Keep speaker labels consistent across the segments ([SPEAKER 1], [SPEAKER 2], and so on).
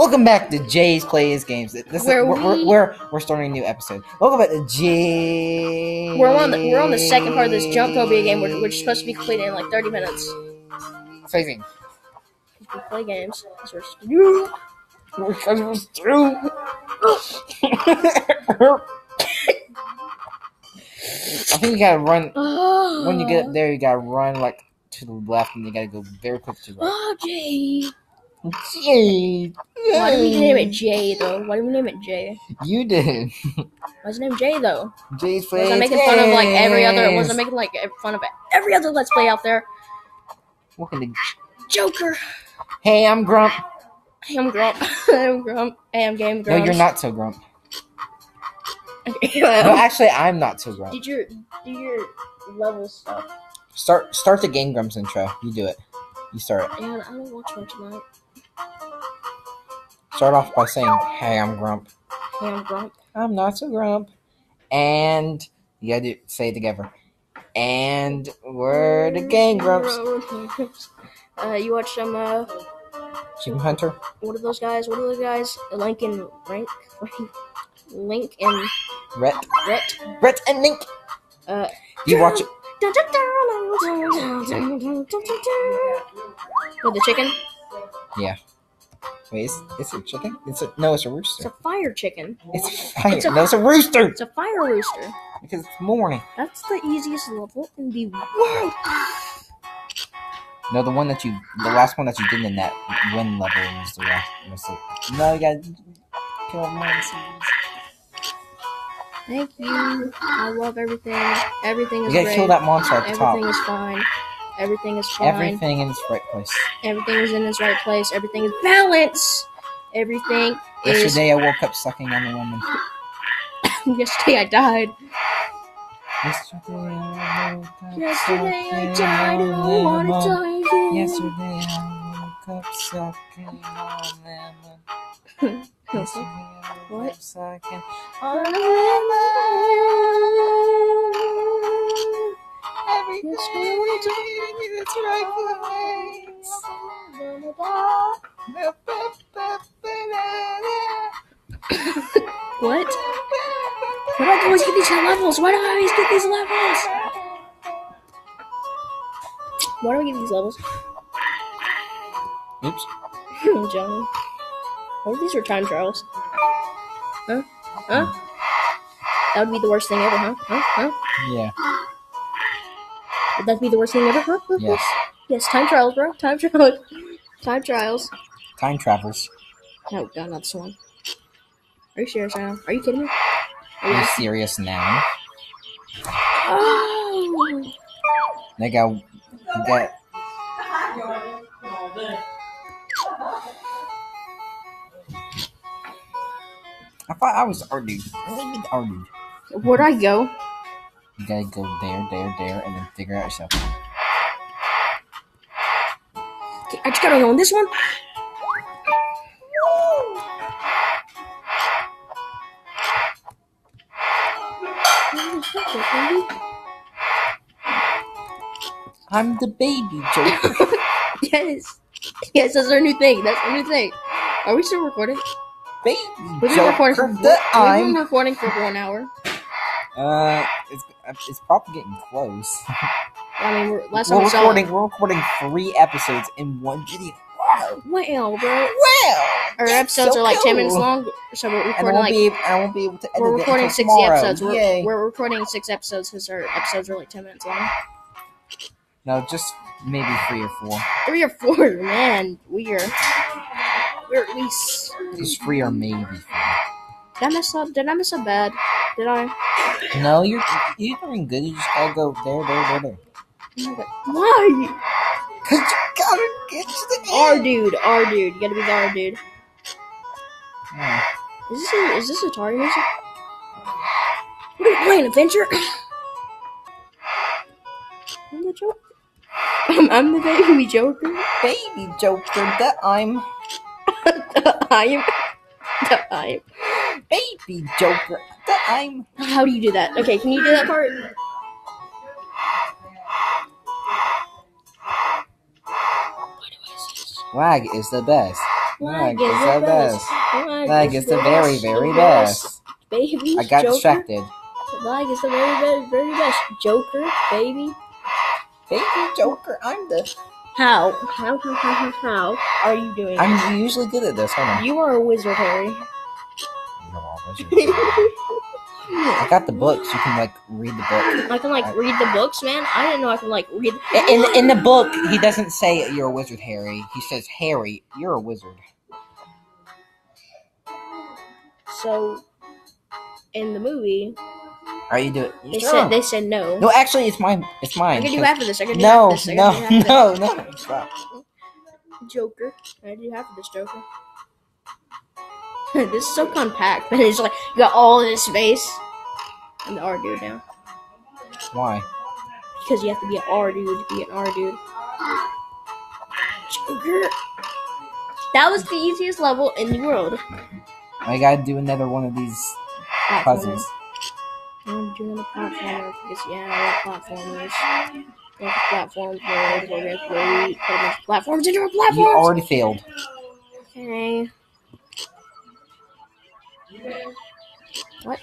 [SPEAKER 1] Welcome back to Jay's Plays Games. This
[SPEAKER 2] Where
[SPEAKER 1] is, we're, we're,
[SPEAKER 2] we-
[SPEAKER 1] we're we're starting a new episode. Welcome back to Jay.
[SPEAKER 2] We're on the we're on the second part of this jump Jumptopia game, which, is supposed to be completed in like 30 minutes.
[SPEAKER 1] Saving.
[SPEAKER 2] We play games. We're
[SPEAKER 1] Because we're through. I think you gotta run when you get up there. You gotta run like to the left, and you gotta go very quick to the right.
[SPEAKER 2] Oh, Jay.
[SPEAKER 1] Jay.
[SPEAKER 2] Why do we name it Jay though? Why do we name it Jay?
[SPEAKER 1] You did.
[SPEAKER 2] Why's it named Jay though?
[SPEAKER 1] Jay's Plays
[SPEAKER 2] Was I making fun of like every other? Was I making like fun of every other Let's Play out there?
[SPEAKER 1] Welcome to
[SPEAKER 2] Joker.
[SPEAKER 1] Hey, I'm Grump.
[SPEAKER 2] Hey, I'm Grump. I'm Grump. Hey, I'm Game Grump.
[SPEAKER 1] No, you're not so Grump. No, actually, I'm not so Grump.
[SPEAKER 2] did your do your level stuff?
[SPEAKER 1] Start start the Game Grumps intro. You do it. You start it.
[SPEAKER 2] Yeah, I don't watch one tonight.
[SPEAKER 1] Start off by saying, "Hey, I'm Grump."
[SPEAKER 2] Hey, I'm Grump.
[SPEAKER 1] I'm not so Grump. And you gotta do, say it together. And we're the Gang Grumps.
[SPEAKER 2] Uh, you watch some uh,
[SPEAKER 1] Chicken Hunter.
[SPEAKER 2] what are those guys? What are those guys? Link and Rank, Link and
[SPEAKER 1] Rhett.
[SPEAKER 2] Rhett.
[SPEAKER 1] Rhett and Link.
[SPEAKER 2] Uh,
[SPEAKER 1] Do you watch it?
[SPEAKER 2] With the chicken?
[SPEAKER 1] Wait, is, is it chicken? It's a no. It's a rooster.
[SPEAKER 2] It's a fire chicken.
[SPEAKER 1] It's a fire.
[SPEAKER 2] It's a-
[SPEAKER 1] no, it's a rooster.
[SPEAKER 2] It's a fire rooster.
[SPEAKER 1] Because it's morning.
[SPEAKER 2] That's the easiest level in the world.
[SPEAKER 1] No, the one that you, the last one that you did in that win level was the last. The, no, you gotta kill monsters.
[SPEAKER 2] Thank you. I love everything. Everything
[SPEAKER 1] You gotta
[SPEAKER 2] great.
[SPEAKER 1] kill that monster at the
[SPEAKER 2] Everything
[SPEAKER 1] top.
[SPEAKER 2] is fine. Everything is fine.
[SPEAKER 1] Everything in its right place.
[SPEAKER 2] Everything is in its right place. Everything is balance. Everything is.
[SPEAKER 1] Yesterday I woke up sucking on a lemon.
[SPEAKER 2] Yesterday I died.
[SPEAKER 1] Yesterday I woke up
[SPEAKER 2] Yesterday I
[SPEAKER 1] sucking
[SPEAKER 2] died and I
[SPEAKER 1] lemon.
[SPEAKER 2] die again.
[SPEAKER 1] Yesterday I woke up sucking on lemon. Yesterday I woke
[SPEAKER 2] What?
[SPEAKER 1] up sucking
[SPEAKER 2] On
[SPEAKER 1] on
[SPEAKER 2] a
[SPEAKER 1] lemon. Everything in its right.
[SPEAKER 2] What? Why do I always get these levels? Why do I always get these levels? Why do I get these levels?
[SPEAKER 1] Oops.
[SPEAKER 2] Johnny. What if these were time trials? Huh? Huh? That would be the worst thing ever, huh? Huh? Huh?
[SPEAKER 1] Yeah.
[SPEAKER 2] Would that be the worst thing ever? Huh?
[SPEAKER 1] Yes.
[SPEAKER 2] Yes, time trials, bro. Time trials. Time trials.
[SPEAKER 1] Time travels.
[SPEAKER 2] Oh god, not this one. Are you serious right now? Are you kidding me?
[SPEAKER 1] Are you serious now?
[SPEAKER 2] Oh!
[SPEAKER 1] They got. They. I thought I was our dude. I think.
[SPEAKER 2] Where'd I go?
[SPEAKER 1] You gotta go there, there, there, and then figure out yourself.
[SPEAKER 2] Okay, I just gotta go on this one.
[SPEAKER 1] I'm the baby Joker.
[SPEAKER 2] yes. Yes, that's our new thing. That's our new thing. Are we still recording?
[SPEAKER 1] baby
[SPEAKER 2] We've been recording for we've been recording for one hour.
[SPEAKER 1] Uh, it's it's probably getting close.
[SPEAKER 2] I mean, we're, last
[SPEAKER 1] We're
[SPEAKER 2] we saw
[SPEAKER 1] recording. We're recording three episodes in one video. Wow.
[SPEAKER 2] Well, bro.
[SPEAKER 1] Well,
[SPEAKER 2] Our episodes
[SPEAKER 1] so
[SPEAKER 2] are like ten minutes long, so we're
[SPEAKER 1] And I
[SPEAKER 2] recording
[SPEAKER 1] won't
[SPEAKER 2] like
[SPEAKER 1] be. I won't be able to edit
[SPEAKER 2] we're recording
[SPEAKER 1] until
[SPEAKER 2] sixty
[SPEAKER 1] tomorrow.
[SPEAKER 2] episodes. We're, we're recording six episodes because our episodes are like ten minutes long.
[SPEAKER 1] No, just maybe three or four.
[SPEAKER 2] Three or four, man. We are. We're at least.
[SPEAKER 1] Just three or maybe four.
[SPEAKER 2] Did I mess up? Did I mess up bad? Did I?
[SPEAKER 1] No, you're you're doing good. You just gotta go there, there, there, there.
[SPEAKER 2] Why?
[SPEAKER 1] Cause you gotta get to the
[SPEAKER 2] R dude, R dude. You gotta be the R dude.
[SPEAKER 1] Yeah.
[SPEAKER 2] Is this a, is this Atari music? What are we playing? Adventure? I'm the Joker. I'm, I'm the baby Joker.
[SPEAKER 1] Baby Joker, that I'm
[SPEAKER 2] I am. I am.
[SPEAKER 1] Baby Joker, I'm.
[SPEAKER 2] How do you do that? Okay, can you do that part? What do I say?
[SPEAKER 1] Wag is the best. Wag,
[SPEAKER 2] is the best.
[SPEAKER 1] Flag is the very, very best.
[SPEAKER 2] Baby,
[SPEAKER 1] I got
[SPEAKER 2] Joker.
[SPEAKER 1] distracted.
[SPEAKER 2] Wag is the very, very, very best. Joker, baby.
[SPEAKER 1] Baby Joker, I'm the.
[SPEAKER 2] How? How, how, how, how, how are you doing?
[SPEAKER 1] I'm usually good at this. Hold on.
[SPEAKER 2] you are a wizard, Harry.
[SPEAKER 1] I got the books. You can like read the book.
[SPEAKER 2] I can like read the books, man. I didn't know I can like read.
[SPEAKER 1] In in the book, he doesn't say you're a wizard, Harry. He says, Harry, you're a wizard.
[SPEAKER 2] So, in the movie,
[SPEAKER 1] Are you doing?
[SPEAKER 2] they said they said no.
[SPEAKER 1] No, actually, it's mine. It's
[SPEAKER 2] I
[SPEAKER 1] mine.
[SPEAKER 2] can do
[SPEAKER 1] 'cause-
[SPEAKER 2] half of this. I can do
[SPEAKER 1] No,
[SPEAKER 2] half of this. I
[SPEAKER 1] no,
[SPEAKER 2] can do half
[SPEAKER 1] no,
[SPEAKER 2] of
[SPEAKER 1] no. Stop.
[SPEAKER 2] Joker. I do half of this Joker. This is so compact, man. It's like you got all this space. I'm the R dude now
[SPEAKER 1] Why?
[SPEAKER 2] because you have to be an R dude to be an R dude. Joker. That was the easiest level in the world.
[SPEAKER 1] I gotta do another one of these puzzles.
[SPEAKER 2] I'm doing a platformer because yeah, I love platformers. Like platforms where where we have to really put a bunch of platforms into a platform.
[SPEAKER 1] You already failed.
[SPEAKER 2] Okay. What?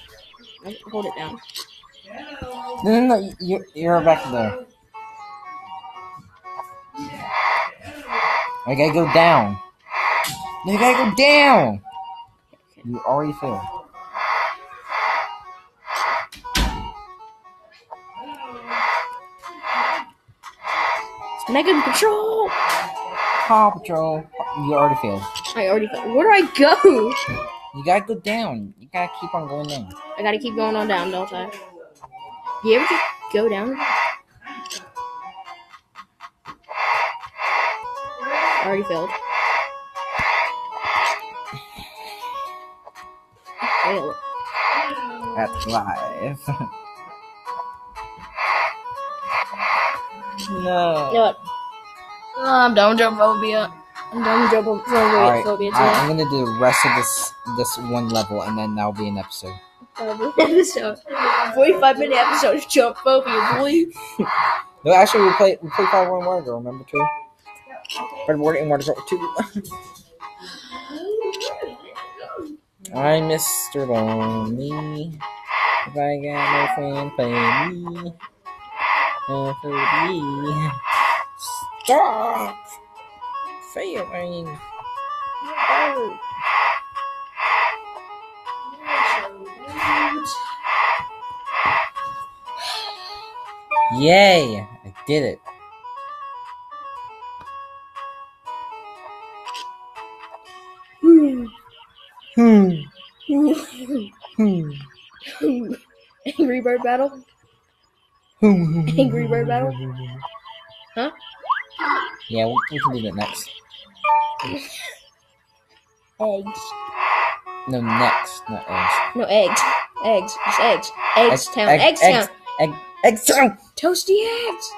[SPEAKER 2] Hold it down.
[SPEAKER 1] No, no, no. You're, you're back there. I gotta go down. No, you gotta go down. You already failed.
[SPEAKER 2] It's Mega Control.
[SPEAKER 1] Paw Patrol. You already failed.
[SPEAKER 2] I already. failed. Where do I go?
[SPEAKER 1] You gotta go down. You gotta keep on going down.
[SPEAKER 2] I gotta keep going on down, don't I? You ever just go down? I already failed.
[SPEAKER 1] That's live. no.
[SPEAKER 2] You know what? Um, oh, I'm done with Jumphobia. I'm done with Jumphobia
[SPEAKER 1] Alright,
[SPEAKER 2] phobia
[SPEAKER 1] I,
[SPEAKER 2] too.
[SPEAKER 1] I'm gonna do the rest of this this one level, and then that'll be an episode.
[SPEAKER 2] episode. 45 minute episode of Jumphobia, boy.
[SPEAKER 1] No, actually, we play we play Fire One Water Girl. Remember too? Red Water and Water Girl two. I'm Mr. Lonely. If I got no friend, play me. Uh, for me. Stop Yay! I did it. Hmm. Hmm.
[SPEAKER 2] Angry Bird Battle?
[SPEAKER 1] Hmm.
[SPEAKER 2] Angry Bird Battle? Huh?
[SPEAKER 1] Yeah, we, we can do that next.
[SPEAKER 2] Eggs.
[SPEAKER 1] No, next, not eggs.
[SPEAKER 2] No, eggs. Eggs. Just eggs. Eggs
[SPEAKER 1] Egg-
[SPEAKER 2] Town.
[SPEAKER 1] egg-
[SPEAKER 2] eggs. Town.
[SPEAKER 1] Egg, egg town.
[SPEAKER 2] Toasty eggs.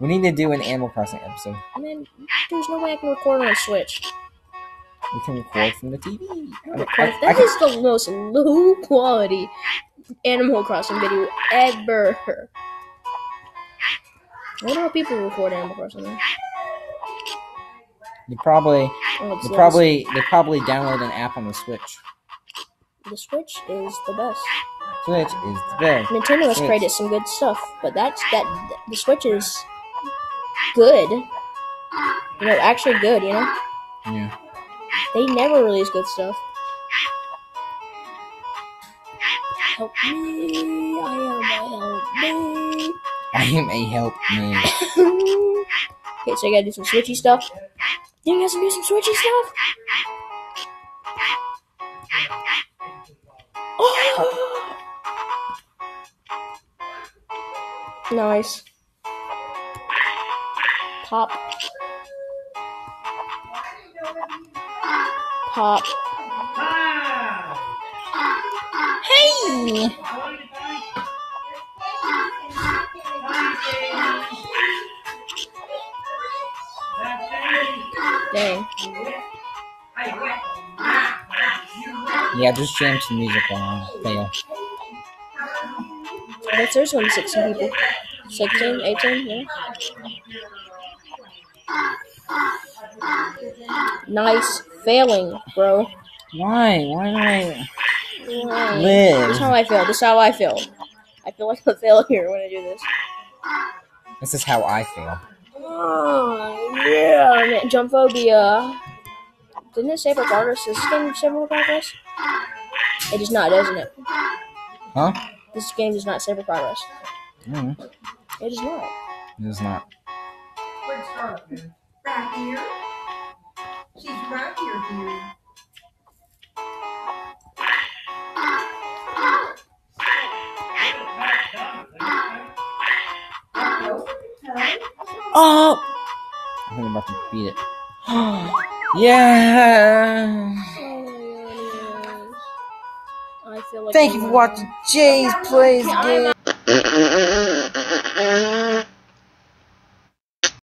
[SPEAKER 1] We need to do an Animal Crossing episode.
[SPEAKER 2] Man, there's no way I can record on a Switch.
[SPEAKER 1] We can record from the TV. I, I, I
[SPEAKER 2] That
[SPEAKER 1] can-
[SPEAKER 2] is the most low quality Animal Crossing video ever. I wonder how people record Animal Crossing. Then.
[SPEAKER 1] You probably,
[SPEAKER 2] Oh, it's
[SPEAKER 1] probably, they probably download an app on the Switch.
[SPEAKER 2] The Switch is the best.
[SPEAKER 1] Switch is the best.
[SPEAKER 2] Nintendo has
[SPEAKER 1] Switch.
[SPEAKER 2] created some good stuff, but that's that. The Switch is good. You know, actually good. You know,
[SPEAKER 1] Yeah.
[SPEAKER 2] they never release good stuff. Help me! I am a help me.
[SPEAKER 1] I am a help me.
[SPEAKER 2] okay, so I gotta do some switchy stuff. You guys do some switchy stuff? Oh. Nice. Pop. Pop. Hey!
[SPEAKER 1] Yeah, just jam some music on. Fail.
[SPEAKER 2] Guess there's only 16 people. 16, 18, yeah. Nice failing, bro.
[SPEAKER 1] Why? Why am I
[SPEAKER 2] Why?
[SPEAKER 1] live?
[SPEAKER 2] This is how I feel. This is how I feel. I feel like a failure when I do this.
[SPEAKER 1] This is how I feel.
[SPEAKER 2] Oh, yeah, man. Jump phobia. Didn't it say for progress? Does this game say for progress? It does not, doesn't it?
[SPEAKER 1] Huh?
[SPEAKER 2] This game does not say for progress.
[SPEAKER 1] Mm,
[SPEAKER 2] It does not.
[SPEAKER 1] it is not.
[SPEAKER 3] Where'd Scarlet go? Right here. She's right here, dearie.
[SPEAKER 1] Oh! I think I'm about to beat it. yeah! Thank you for watching Jay's Plays Game.